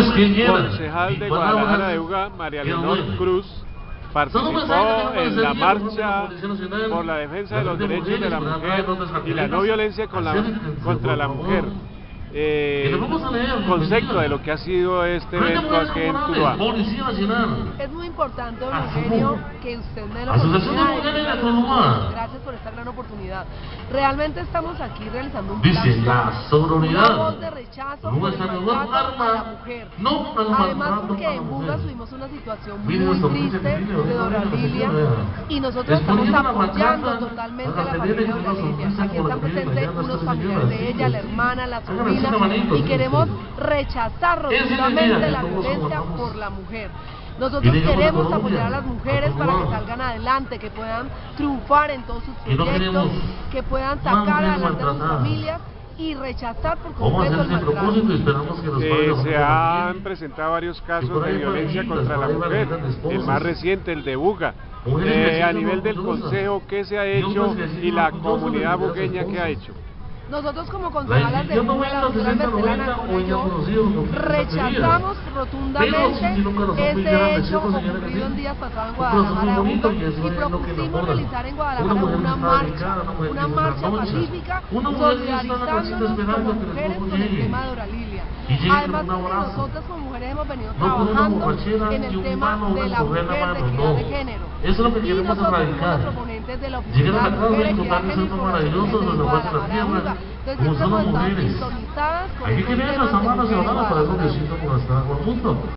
Pues quien quiera. concejal de cuando Guadalajara de Uga, María Leonor. Cruz, participó en la marcha por la defensa de los derechos de la mujer y la no violencia con la, contra la mujer. Eh, Y le vamos a leer, concepto de lo que ha sido este evento aquí en Tuluá. Es muy importante, don. Eugenio, que usted me lo. Gracias por esta gran oportunidad. Realmente estamos aquí realizando un Dice la sororidad. Rechazo No por el maltrato a la mujer. No, Además porque en Buga tuvimos una situación muy triste de miren, Dora miren, Lilia miren. y nosotros estamos apoyando totalmente a la familia de una Dora Lilia. sonrisa Aquí están presentes unos familiares de ella, la hermana, la sobrina y queremos rechazar rotundamente la violencia por la mujer. Nosotros queremos apoyar a las mujeres para que salgan adelante, que puedan triunfar en todos sus proyectos, que puedan sacar adelante a sus familias y rechazar por completo el maltrato. Eh, padres se han presentado varios casos de violencia contra la mujer, el más reciente, el de Buga. Eh, a nivel del consejo, ¿qué se ha hecho y la comunidad bugueña qué ha hecho? Nosotros como La concejalas de institución Buga, la 90, doctora 60, Bertelana 90, Cone y hoy yo, ya conocido como rechazamos rotundamente este hecho ¿cierto, señora, que ocurrido en días pasados en Guadalajara que y que propusimos realizar en Guadalajara una marcha, una que marcha pacífica, que solidarizándonos como que mujeres con el tema de Dora Lilia. Y llegue con Además porque abrazo. nosotras como mujeres hemos venido trabajando en el tema de la mujer de equidad de género. Que y nosotros somos erradicar. los proponentes de la algo género maravilloso donde muestran la Buga. como son las mujeres. Hay que y hablar para eso Guadalajara. necesito como estar con punto.